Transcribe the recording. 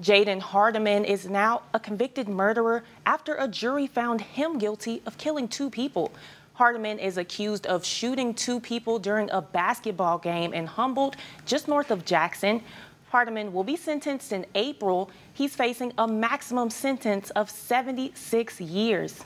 Jadon Hardiman is now a convicted murderer after a jury found him guilty of killing two people. Hardiman is accused of shooting two people during a basketball game in Humboldt, just north of Jackson. Hardiman will be sentenced in April. He's facing a maximum sentence of 76 years.